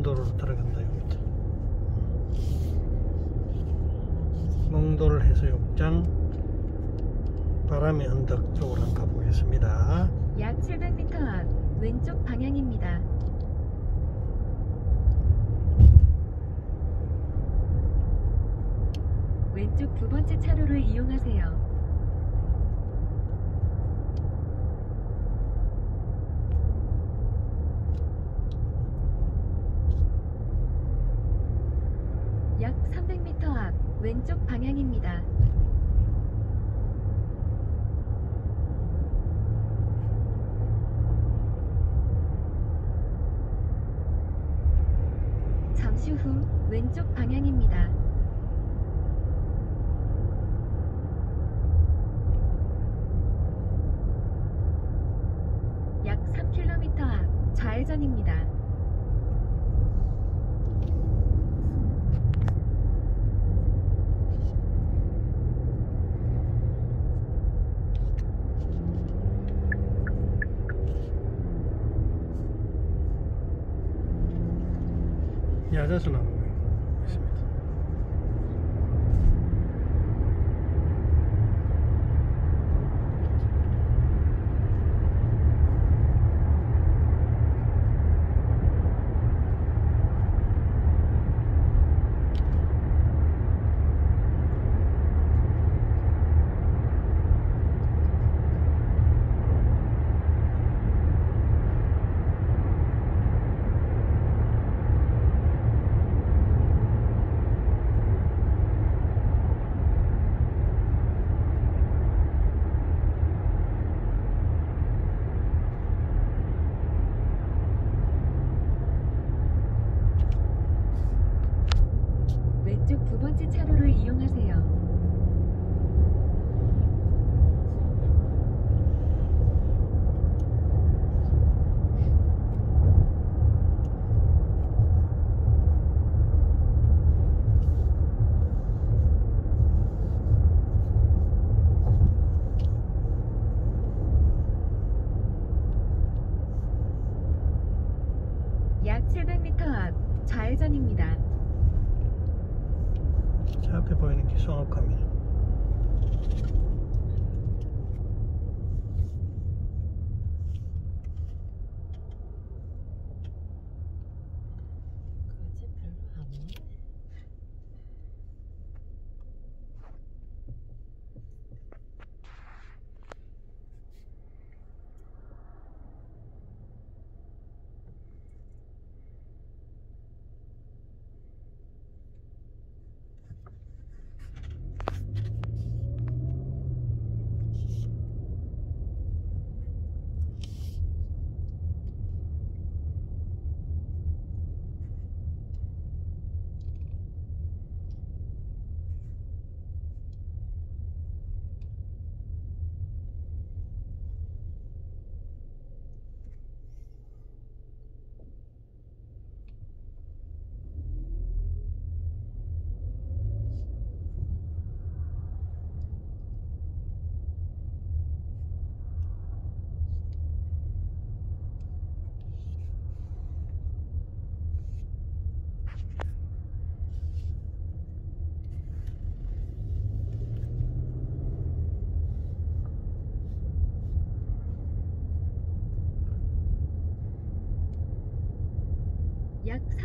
해안도로로 들어간다 여기부터 몽돌 해수욕장 바람의 언덕 쪽으로 한번 가보겠습니다 약 700m 앞 왼쪽 방향입니다. 왼쪽 두 번째 차로를 이용하세요. 약 300m 앞 왼쪽 방향입니다. 잠시 후 왼쪽 방향입니다.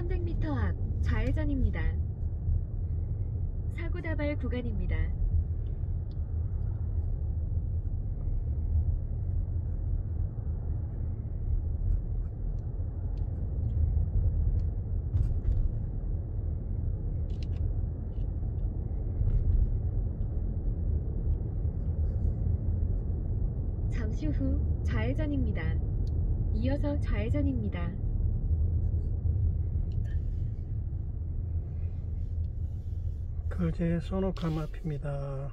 300m 앞 좌회전입니다. 사고 다발 구간입니다. 잠시 후 좌회전입니다. 이어서 좌회전입니다. 그제 소노카 앞입니다.